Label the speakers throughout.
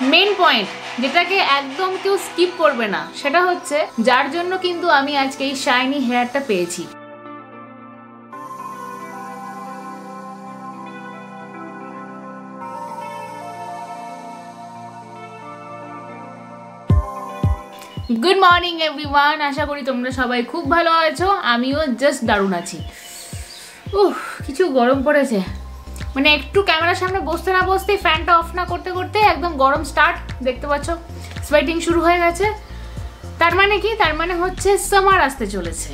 Speaker 1: Main point যেটাকে একদম কেউ স্কিপ করবে না, সেটা হচ্ছে যার জন্য কিন্তু আমি আজকে এই শাইনি হেয়ারটা পেয়েছি। গুড মর্নিং এভরিওয়ান আশা করি তোমরা সবাই খুব ভালো আছো। আমিও জাস্ট দারুণ আছি। উহ কিছু গরম পড়েছে। মানে একটু ক্যামেরার সামনে বসতে না বসতেই ফ্যানটা অফ না করতে করতে একদম গরম স্টার্ট দেখতে পাচ্ছ? সোয়েটিং শুরু হয়ে গেছে। তার মানে কি? তার মানে হচ্ছে সামার আসতে চলেছে।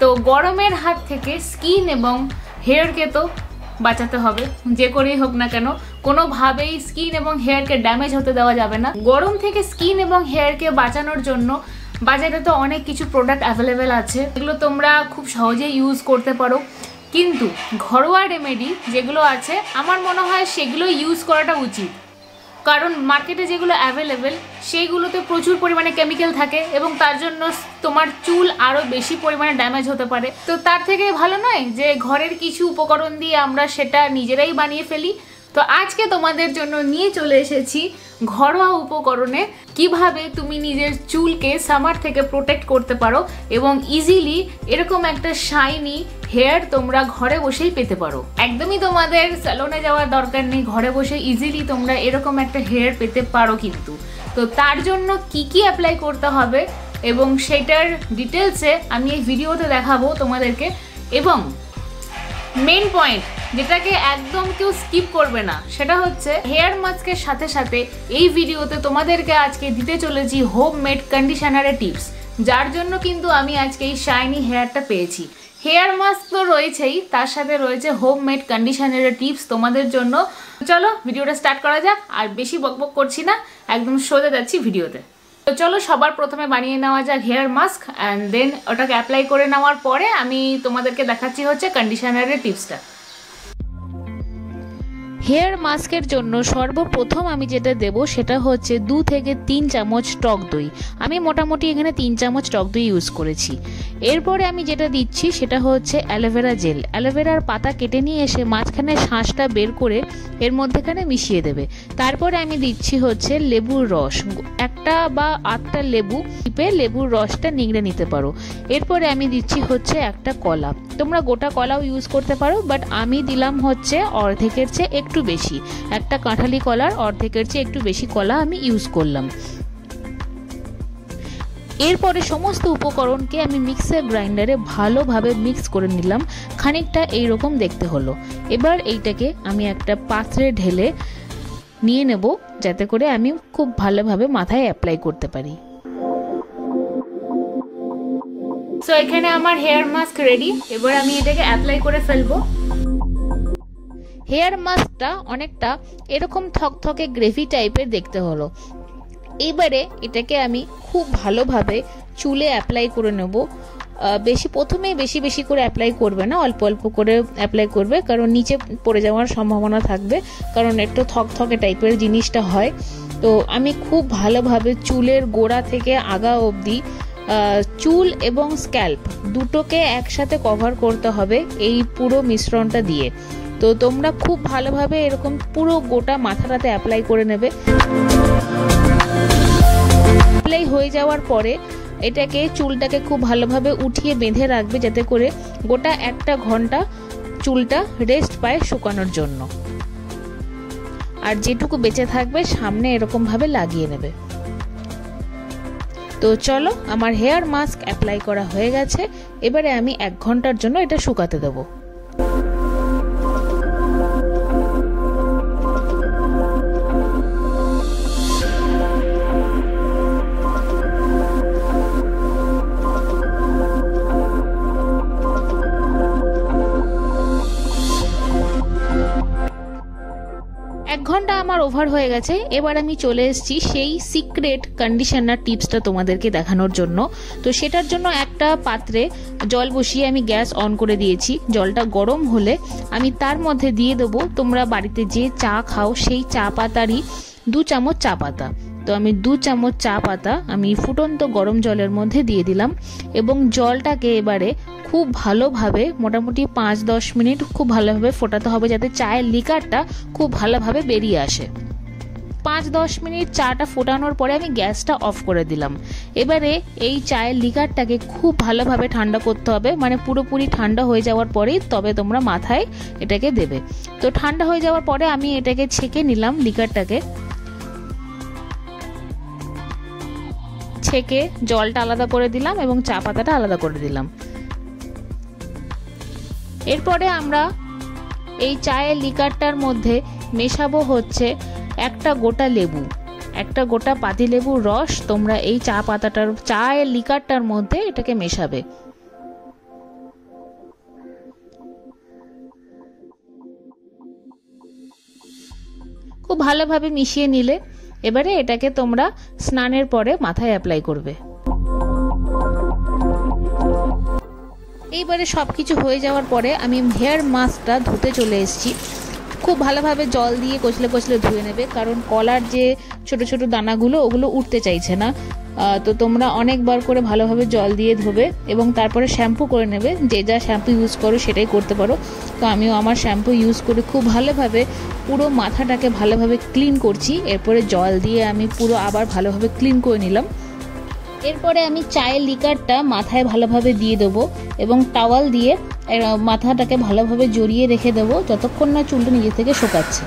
Speaker 1: তো গরমের হাত থেকে স্কিন এবং হেয়ারকে তো বাঁচাতে হবে। যে করেই হোক না কেন, কোনোভাবেই স্কিন এবং হেয়ারকে ড্যামেজ হতে দেওয়া যাবে না। গরম থেকে স্কিন এবং হেয়ারকে বাঁচানোর জন্য বাজারে তো অনেক কিছু প্রোডাক্ট অ্যাভেলেবেল আছে। এগুলো তোমরা খুব সহজেই ইউজ করতে পারো। কিন্তু ঘরোয়া রেমেডি যেগুলো আছে, আমার মনে হয় সেগুলো ইউজ করাটা উচিত। কারণ মার্কেটে যেগুলো অ্যাভেলেবেল সেইগুলোতে প্রচুর পরিমাণে কেমিক্যাল থাকে এবং তার জন্য তোমার চুল আরও বেশি পরিমাণে ড্যামেজ হতে পারে। তো তার থেকে ভালো নয় যে ঘরের কিছু উপকরণ দিয়ে আমরা সেটা নিজেরাই বানিয়ে ফেলি তো আজকে তোমাদের জন্য নিয়ে চলে এসেছি ঘরোয়া উপকরণে। কীভাবে তুমি নিজের চুলকে সামার থেকে প্রোটেক্ট করতে পারো এবং ইজিলি এরকম একটা শাইনি হেয়ার তোমরা ঘরে বসেই পেতে পারো। একদমই তোমাদের স্যালনে যাওয়ার দরকার নেই, ঘরে বসে ইজিলি তোমরা এরকম একটা হেয়ার পেতে পারো কিন্তু। তো তার জন্য কি কি অ্যাপ্লাই করতে হবে এবং সেটার ডিটেলসে আমি এই ভিডিওতে দেখাবো তোমাদেরকে। এবং মেন পয়েন্ট যেটাকে একদম কেউ স্কিপ করবে না। সেটা হচ্ছে হেয়ার মাস্কের সাথে সাথে এই ভিডিওতে তোমাদেরকে আজকে দিতে চলেছি হোম মেড কন্ডিশনারের টিপস যার জন্য কিন্তু আমি আজকে এই শাইনি হেয়ারটা পেয়েছি। হেয়ার মাস্ক তো রয়েছেই, তার সাথে রয়েছে হোম মেড কন্ডিশনারের টিপস তোমাদের জন্য। চলো, ভিডিওটা স্টার্ট করা যাক, আর বেশি বকবক করছি না, একদম সোজা যাচ্ছি ভিডিওতে। তো চলো, সবার প্রথমে বানিয়ে নেওয়া যাক হেয়ার মাস্ক অ্যান্ড দেন ওটাকে অ্যাপ্লাই করে নেওয়ার পরে আমি তোমাদেরকে দেখাচ্ছি হচ্ছে কন্ডিশনারের টিপসটা
Speaker 2: হেয়ার মাস্কের জন্য সর্বপ্রথম আমি যেটা দেব সেটা হচ্ছে দু থেকে তিন চামচ টক দই। আমি মোটামুটি এখানে তিন চামচ টক দই ইউজ করেছি। এরপরে আমি যেটা দিচ্ছি সেটা হচ্ছে অ্যালোভেরা জেল। অ্যালোভেরার পাতা কেটে নিয়ে এসে মাঝখানে শাঁসটা বের করে এর মধ্যেখানে মিশিয়ে দেবে। তারপরে আমি দিচ্ছি হচ্ছে লেবুর রস। একটা বা আটটা লেবু টিপে লেবুর রসটা নিংড়ে নিতে পারো। এরপরে আমি দিচ্ছি হচ্ছে একটা কলা। তোমরা গোটা কলাও ইউজ করতে পারো বাট আমি দিলাম হচ্ছে অর্ধেকের চেয়ে একটু বেশি। একটা কাঁঠালি কলার অর্ধেকের চেয়ে একটু বেশি কলা আমি ইউজ করলাম। এরপরে সমস্ত উপকরণকে আমি মিক্সার গ্রাইন্ডারে ভালোভাবে মিক্স করে নিলাম। খানিকটা এইরকম দেখতে হলো। এবার এইটাকে আমি একটা পাত্রে ঢেলে নিয়ে নেব, যাতে করে আমি খুব ভালোভাবে মাথায় অ্যাপ্লাই করতে পারি।
Speaker 1: সো এখানে আমার হেয়ার মাস্ক রেডি এবার আমি এটাকে অ্যাপ্লাই করে ফেলব।
Speaker 2: হেয়ার মাস্কটা অনেকটা এরকম থকথকে গ্রেভি টাইপের দেখতে হলো। এবারে এটাকে আমি খুব ভালোভাবে চুলে অ্যাপ্লাই করে নেব। বেশি, প্রথমেই বেশি বেশি করে অ্যাপ্লাই করবে না, অল্প অল্প করে অ্যাপ্লাই করবে, কারণ নিচে পড়ে যাওয়ার সম্ভাবনা থাকবে, কারণ একটু থকথকে টাইপের জিনিসটা হয়। তো আমি খুব ভালোভাবে চুলের গোড়া থেকে আগা অবধি চুল এবং স্ক্যাল্প দুটোকে একসাথে কভার করতে হবে এই পুরো মিশ্রণটা দিয়ে। তো তোমরা খুব ভালোভাবে এরকম পুরো গোটা মাথাটাতে অ্যাপ্লাই করে নেবে। অ্যাপ্লাই হয়ে যাওয়ার পরে এটাকে চুলটাকে খুব ভালোভাবে উঠিয়ে বেঁধে রাখবে যাতে করে গোটা একটা ঘণ্টা চুলটা রেস্ট পায় শুকানোর জন্য। আর যেটুকু বেঁচে থাকবে সামনে এরকমভাবে লাগিয়ে নেবে। তো চলো, আমার হেয়ার মাস্ক অ্যাপ্লাই করা হয়ে গেছে। এবারে আমি এক ঘণ্টার জন্য এটা শুকাতে দেবো। ঘণ্টা আমার ওভার হয়ে গেছে। এবার আমি চলে এসেছি সেই সিক্রেট কন্ডিশনার টিপসটা তোমাদেরকে দেখানোর জন্য। তো সেটার জন্য একটা পাত্রে জল বসিয়ে আমি গ্যাস অন করে দিয়েছি। জলটা গরম হলে আমি তার মধ্যে দিয়ে দেবো তোমরা বাড়িতে যে চা খাও সেই চা পাতারই দু চামচ চা পাতা। তো আমি দু চামচ চা পাতা আমি ফুটন্ত গরম জলের মধ্যে দিয়ে দিলাম এবং জলটাকে এবারে খুব ভালোভাবে, মোটামুটি পাঁচ দশ মিনিট খুব ভালোভাবে ফোটাতে হবে যাতে চায়ের লিকারটা খুব ভালোভাবে বেরিয়ে আসে। পাঁচ দশ মিনিট চাটা ফোটানোর পরে আমি গ্যাসটা অফ করে দিলাম। এবারে এই চায়ের লিকারটাকে খুব ভালোভাবে ঠান্ডা করতে হবে মানে পুরোপুরি ঠান্ডা হয়ে যাওয়ার পরেই তবে তোমরা মাথায় এটাকে দেবে। তো ঠান্ডা হয়ে যাওয়ার পরে আমি এটাকে ছেঁকে নিলাম লিকারটাকে। ছেঁকে জলটা আলাদা করে দিলাম এবং চা পাতাটা আলাদা করে দিলাম। এরপরে আমরা এই চায়ের লিকারটার মধ্যে মেশাবো হচ্ছে একটা গোটা লেবু, একটা গোটা পাতি লেবুর রস তোমরা এই চা পাতাটার, চায়ের লিকারটার মধ্যে এটাকে মেশাবে। খুব ভালোভাবে মিশিয়ে নিলে এবারে এটাকে তোমরা স্নানের পরে মাথায় অ্যাপ্লাই করবে। এইবারে সব কিছু হয়ে যাওয়ার পরে আমি হেয়ার মাস্কটা ধুতে চলে এসেছি। খুব ভালোভাবে জল দিয়ে কচলে কচলে ধুয়ে নেবে, কারণ কলার যে ছোট ছোট দানাগুলো, ওগুলো উঠতে চাইছে না। তো তোমরা অনেকবার করে ভালোভাবে জল দিয়ে ধোবে এবং তারপরে শ্যাম্পু করে নেবে। যে যা শ্যাম্পু ইউজ করো সেটাই করতে পারো। তো আমিও আমার শ্যাম্পু ইউজ করে খুব ভালোভাবে পুরো মাথাটাকে ভালোভাবে ক্লিন করছি। এরপরে জল দিয়ে আমি পুরো আবার ভালোভাবে ক্লিন করে নিলাম। এরপরে আমি চায়ের লিকারটা মাথায় ভালোভাবে দিয়ে দেবো এবং টাওয়াল দিয়ে মাথাটাকে ভালোভাবে জড়িয়ে রেখে দেবো যতক্ষণ না চুলটা নিজে থেকে শুকাচ্ছে।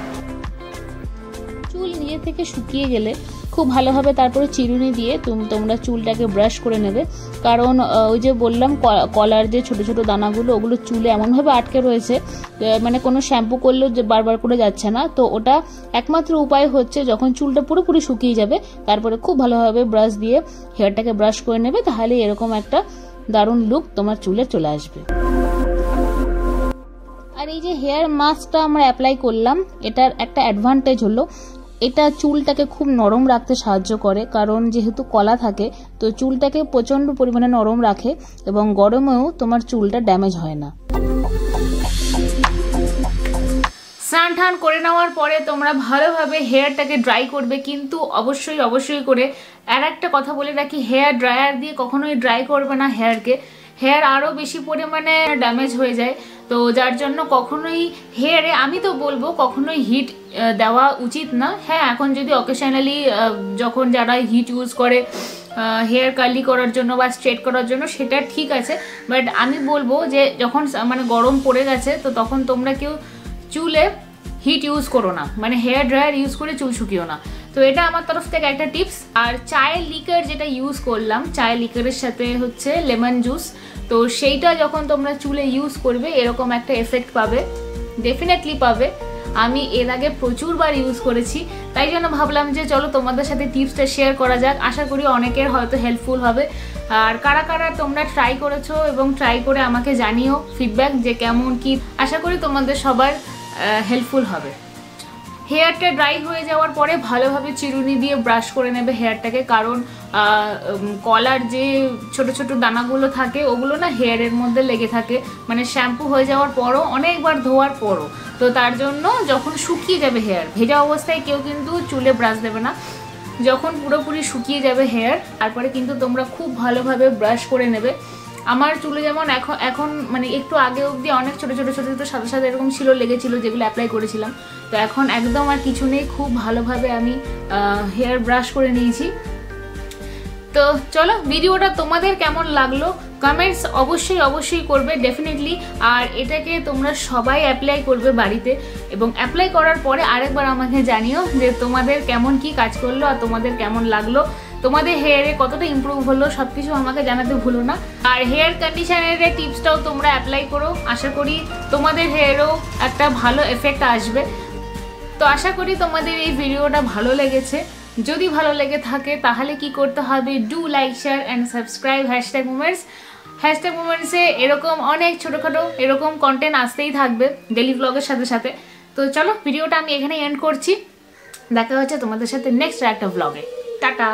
Speaker 2: চুল নিজে থেকে শুকিয়ে গেলে খুব ভালোভাবে তারপরে চিরুনি দিয়ে তুমি, তোমরা চুলটাকে ব্রাশ করে নেবে। কারণ ওই যে বললাম কলার যে ছোট ছোট দানাগুলো, ওগুলো চুলে এমনভাবে আটকে রয়েছে মানে কোনো শ্যাম্পু করলেও যে বারবার করে যাচ্ছে না। তো ওটা একমাত্র উপায় হচ্ছে যখন চুলটা পুরোপুরি শুকিয়ে যাবে, তারপরে খুব ভালোভাবে ব্রাশ দিয়ে হেয়ারটাকে ব্রাশ করে নেবে তাহলে এরকম একটা দারুণ লুক তোমার চুলে চলে আসবে। আর এই যে হেয়ার মাস্কটা আমরা অ্যাপ্লাই করলাম, এটার একটা অ্যাডভান্টেজ হলো এটা চুলটাকে খুব নরম রাখতে সাহায্য করে, কারণ যেহেতু কলা থাকে, তো চুলটাকে প্রচণ্ড পরিমাণে নরম রাখে এবং গরমেও তোমার চুলটা ড্যামেজ হয় না।
Speaker 1: স্নান টান করে নেওয়ার পরে তোমরা ভালোভাবে হেয়ারটাকে ড্রাই করবে, কিন্তু অবশ্যই অবশ্যই করে আর একটা কথা বলে রাখি, হেয়ার ড্রায়ার দিয়ে কখনোই ড্রাই করবে না হেয়ারকে। হেয়ার আরও বেশি পরিমাণে ড্যামেজ হয়ে যায়। তো যার জন্য কখনোই হেয়ারে আমি তো বলব কখনোই হিট দেওয়া উচিত না। হ্যাঁ এখন যদি অকেশনালি যখন যারা হিট ইউজ করে হেয়ার কার্লি করার জন্য বা স্ট্রেট করার জন্য, সেটা ঠিক আছে। বাট আমি বলব যে যখন মানে গরম পড়ে গেছে, তো তখন তোমরা কেউ চুলে হিট ইউজ করো না। মানে হেয়ার ড্রায়ার ইউজ করে চুল শুকিও না। তো এটা আমার তরফ থেকে একটা টিপস। আর চায়ের লিকার যেটা ইউজ করলাম, চায়ের লিকারের সাথে হচ্ছে লেমন জুস তো সেইটা যখন তোমরা চুলে ইউজ করবে, এরকম একটা এফেক্ট পাবে। ডেফিনেটলি পাবে। আমি এর আগে প্রচুরবার ইউজ করেছি। তাই জন্য ভাবলাম যে চলো তোমাদের সাথে টিপসটা শেয়ার করা যাক। আশা করি অনেকের হয়তো হেল্পফুল হবে। আর কারা কারা তোমরা ট্রাই করেছ এবং ট্রাই করে আমাকে জানিও ফিডব্যাক যে কেমন কি। আশা করি তোমাদের সবার হেল্পফুল হবে। হেয়ারটা ড্রাই হয়ে যাওয়ার পরে ভালোভাবে চিরুনি দিয়ে ব্রাশ করে নেবে হেয়ারটাকে। কারণ কলার যে ছোট ছোট দানাগুলো থাকে, ওগুলো না হেয়ারের মধ্যে লেগে থাকে। মানে শ্যাম্পু হয়ে যাওয়ার পরও, অনেকবার ধোয়ার পরও। তো তার জন্য যখন শুকিয়ে যাবে হেয়ার, ভেজা অবস্থায় কেউ কিন্তু চুলে ব্রাশ দেবে না। যখন পুরোপুরি শুকিয়ে যাবে হেয়ার, তারপরে কিন্তু তোমরা খুব ভালোভাবে ব্রাশ করে নেবে। আমার চুলে যেমন এখন এখন মানে একটু আগে অবধি অনেক ছোটো ছোটো ছোটো ছোটো সাদা সাদা এরকম ছিল, লেগেছিল যেগুলো অ্যাপ্লাই করেছিলাম। তো এখন একদম আর কিছু নেই, খুব ভালোভাবে আমি হেয়ার ব্রাশ করে নিয়েছি। তো চলো, ভিডিওটা তোমাদের কেমন লাগল? কমেন্টস অবশ্যই অবশ্যই করবে ডেফিনেটলি আর এটাকে তোমরা সবাই অ্যাপ্লাই করবে বাড়িতে। এবং অ্যাপ্লাই করার পরে আরেকবার আমাকে জানিও যে তোমাদের কেমন কি কাজ করল আর তোমাদের কেমন লাগল। তোমাদের হেয়ারে কতটা ইম্প্রুভ হলো সব কিছু আমাকে জানাতে ভুলো না। আর হেয়ার কন্ডিশনের টিপসটাও তোমরা অ্যাপ্লাই করো। আশা করি তোমাদের হেয়ারেও একটা ভালো এফেক্ট আসবে। তো আশা করি তোমাদের এই ভিডিওটা ভালো লেগেছে। যদি ভালো লেগে থাকে তাহলে কি করতে হবে? Do like share and subscribe hashtag moments hashtag মুমেন্টসে এরকম অনেক ছোটোখাটো এরকম কন্টেন্ট আসতেই থাকবে ডেলি ব্লগের সাথে সাথে। তো চলো ভিডিওটা আমি এখানে এন্ড করছি। দেখা হচ্ছে তোমাদের সাথে নেক্সট একটা ব্লগে টাটা!